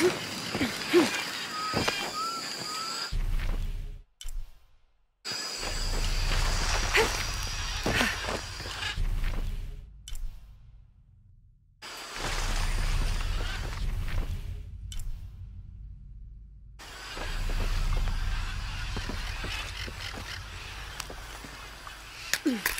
Huh? Mm.